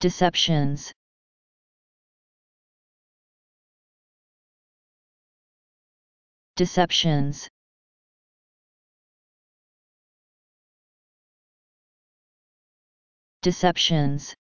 Deceptions. Deceptions. Deceptions.